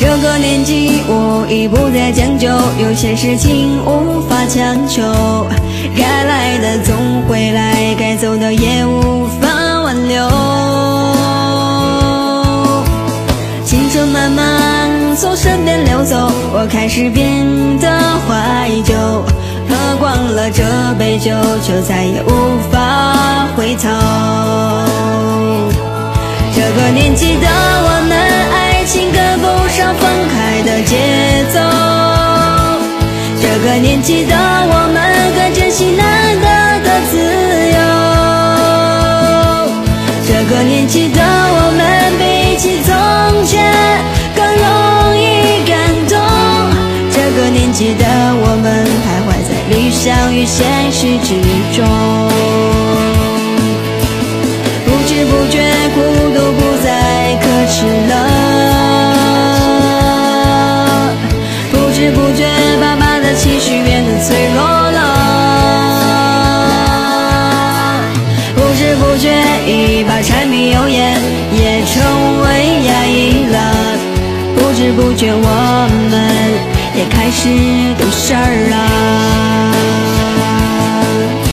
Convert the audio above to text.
这个年纪我已不再将就，有些事情无法强求，该来的总会来，该走的也无法挽留。青春慢慢从身边流走，我开始变得怀旧，喝光了这杯酒，就再也无法回头。这个年纪的这个年纪的我们，更珍惜难得的自由。这个年纪的我们，比起从前更容易感动。这个年纪的我们，徘徊在理想与现实之中。不知不觉，孤独不再可耻了。不知不觉，脆弱了。不知不觉，一把柴米油盐也成为压抑了。不知不觉，我们也开始懂事儿了。